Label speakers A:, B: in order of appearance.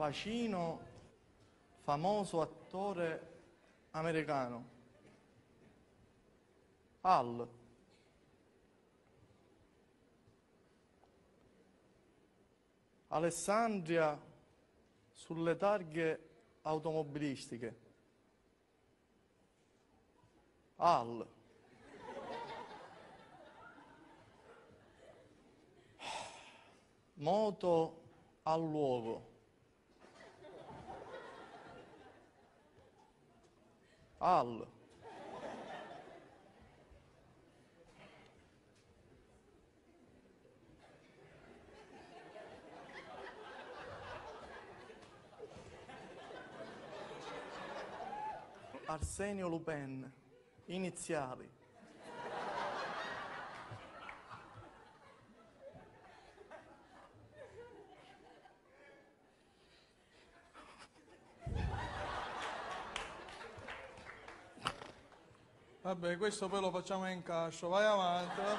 A: Pacino, famoso attore americano. Al. Alessandria sulle targhe automobilistiche. Al. Moto al luogo. Al. Arsenio Lupin, iniziali.
B: Vabbè, questo poi lo facciamo in cascio, vai avanti. va.